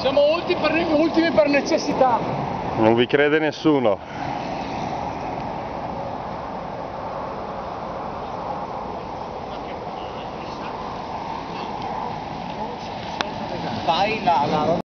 Siamo ultimi per, ultimi per necessità. Non vi crede nessuno. Fai la, la